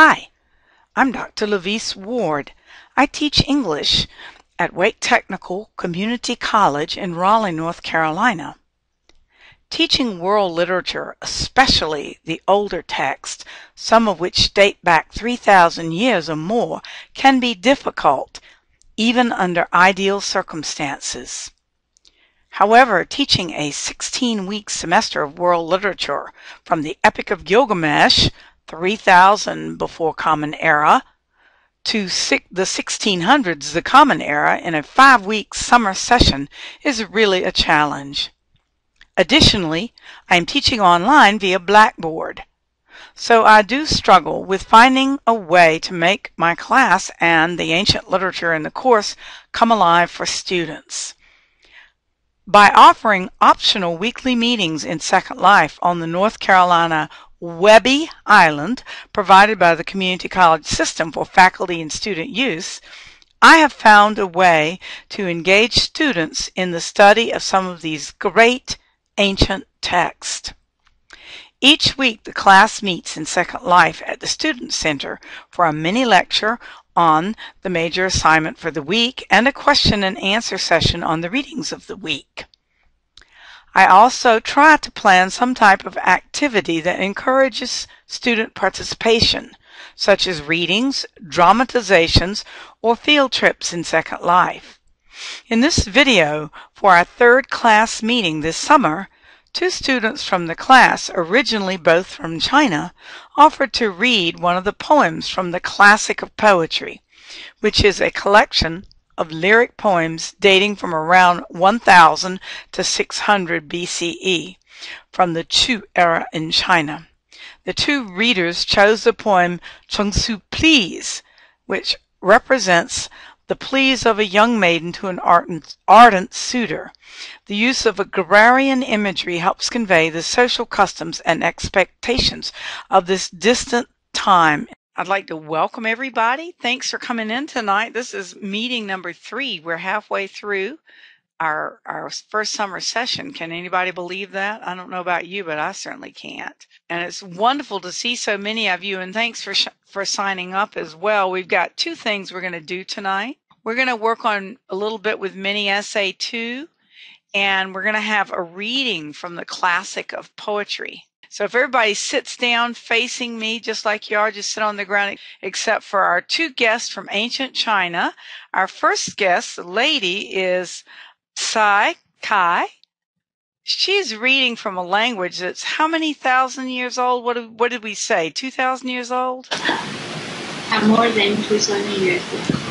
Hi, I'm Dr. Laviece Ward. I teach English at Wake Technical Community College in Raleigh, North Carolina. Teaching world literature, especially the older texts, some of which date back 3,000 years or more, can be difficult, even under ideal circumstances. However, teaching a 16-week semester of world literature from the Epic of Gilgamesh 3000 before Common Era to the 1600s, the Common Era, in a five week summer session is really a challenge. Additionally, I am teaching online via Blackboard. So I do struggle with finding a way to make my class and the ancient literature in the course come alive for students. By offering optional weekly meetings in Second Life on the North Carolina Webby Island provided by the community college system for faculty and student use, I have found a way to engage students in the study of some of these great ancient texts. Each week, the class meets in Second Life at the Student Center for a mini lecture on the major assignment for the week and a question and answer session on the readings of the week. I also try to plan some type of activity that encourages student participation, such as readings, dramatizations, or field trips in Second Life. In this video, for our third class meeting this summer, two students from the class, originally both from China, offered to read one of the poems from the Classic of Poetry, which is a collection of lyric poems dating from around 1000 to 600 BCE from the Chu era in China. The two readers chose the poem Chung-Tzu Please, which represents the pleas of a young maiden to an ardent, ardent suitor. The use of agrarian imagery helps convey the social customs and expectations of this distant time I'd like to welcome everybody. Thanks for coming in tonight. This is meeting number three. We're halfway through our our first summer session. Can anybody believe that? I don't know about you, but I certainly can't. And it's wonderful to see so many of you. And thanks for sh- for signing up as well. We've got two things we're going to do tonight. We're going to work on a little bit with mini essay two, and we're going to have a reading from the classic of poetry. So if everybody sits down facing me just like you are, just sit on the ground, except for our two guests from ancient China. Our first guest, the lady, is Sai Kai. She's reading from a language that's how many thousand years old? What, what did we say? 2,000 years old? Uh, more than 2,000 years old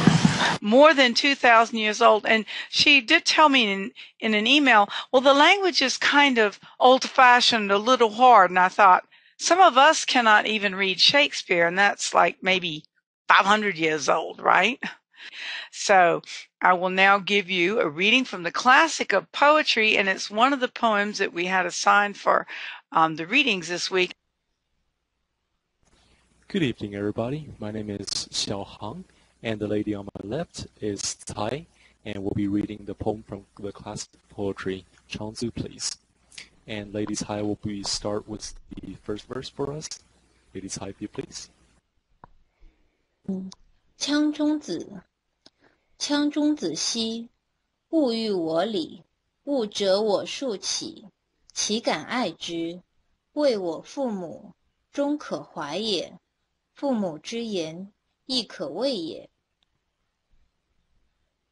more than 2,000 years old. And she did tell me in, in an email, well, the language is kind of old fashioned, a little hard. And I thought, some of us cannot even read Shakespeare, and that's like maybe 500 years old, right? So I will now give you a reading from the classic of poetry, and it's one of the poems that we had assigned for um, the readings this week. Good evening, everybody. My name is Xiao Hang, and the lady on my left is Tai, and we'll be reading the poem from the classic poetry, Chung-Tzu, please. And Lady Tai will be start with the first verse for us. Lady Tai, if you please. 羌中子，羌中子兮，物欲我里，物折我树起，岂敢爱之？为我父母，终可怀也。父母之言，亦可畏也。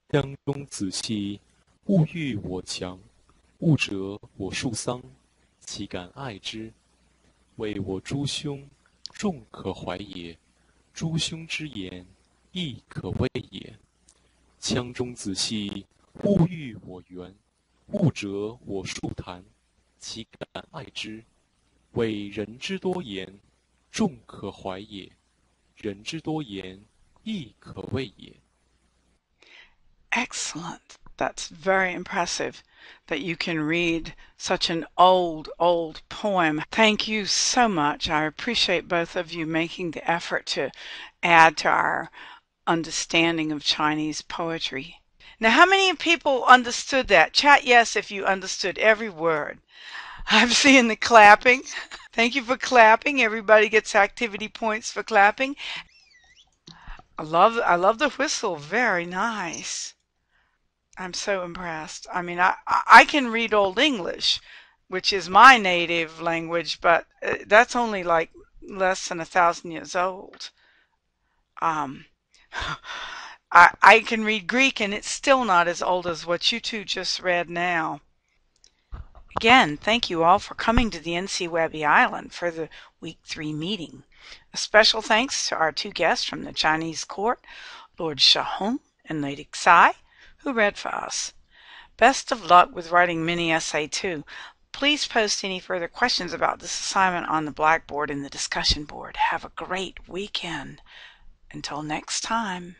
江中子兮，勿欲我强，勿折我树桑，岂敢爱之？为我诸兄，众可怀也。诸兄之言，亦可畏也。羌中子兮，勿欲我圆，勿折我树檀，岂敢爱之？为人之多言，众可怀也。人之多言，亦可畏也。Excellent. That's very impressive that you can read such an old, old poem. Thank you so much. I appreciate both of you making the effort to add to our understanding of Chinese poetry. Now, how many people understood that? Chat yes if you understood every word. I'm seeing the clapping. Thank you for clapping. Everybody gets activity points for clapping. I love I love the whistle. Very nice. I'm so impressed. I mean, I I can read Old English, which is my native language, but uh, that's only like less than a thousand years old. Um, I I can read Greek, and it's still not as old as what you two just read now. Again, thank you all for coming to the NC Webby Island for the Week 3 meeting. A special thanks to our two guests from the Chinese court, Lord Shahong and Lady Xi, who read for us. Best of luck with writing mini essay 2. Please post any further questions about this assignment on the Blackboard in the discussion board. Have a great weekend. Until next time.